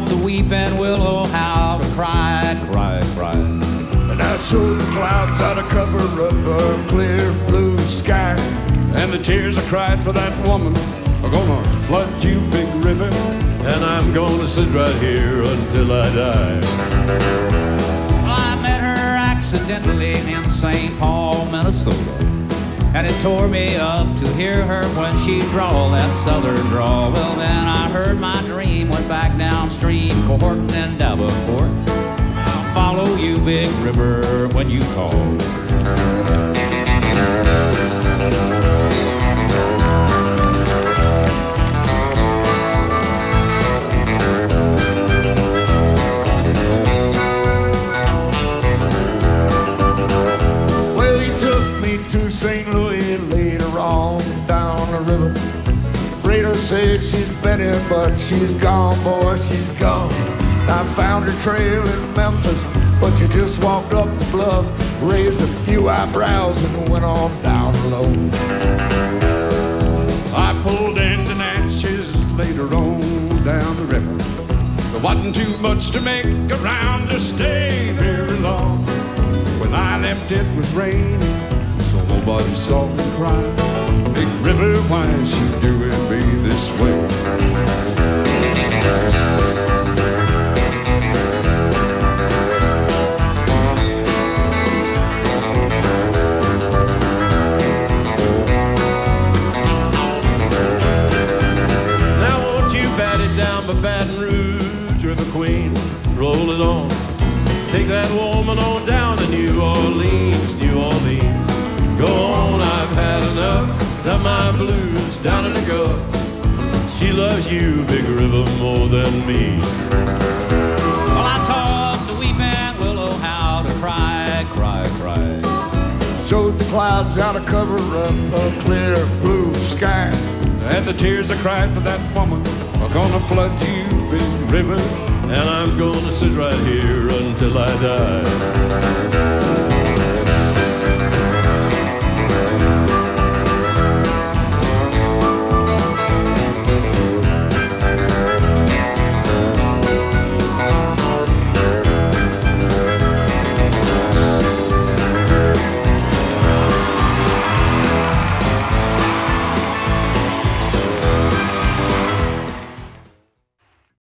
taught to weep willow how to cry, cry, cry. And I showed the clouds how to cover up a clear blue sky. And the tears I cried for that woman are gonna flood you, big river. And I'm gonna sit right here until I die. Well, I met her accidentally in St. Paul, Minnesota. And it tore me up to hear her when she drawled that southern drawl. Well, courting in Davenport. I'll follow you, big river, when you call. Well, he took me to St. Louis said she's been here, but she's gone, boy, she's gone. I found her trail in Memphis, but she just walked up the bluff, raised a few eyebrows, and went on down low. I pulled into Natchez later on down the river. There wasn't too much to make around to stay very long. When I left, it was raining, so nobody saw me cry. Big river, why she doing me this way? Now won't you Baton Rouge, River Queen? Roll it on. Take that woman on down to New blues down in the gut. She loves you, Big River, more than me. Well, I taught the weeping willow how to cry, cry, cry. Showed the clouds out of cover up a clear blue sky. And the tears I cried for that woman are gonna flood you, big river. And I'm gonna sit right here until I die.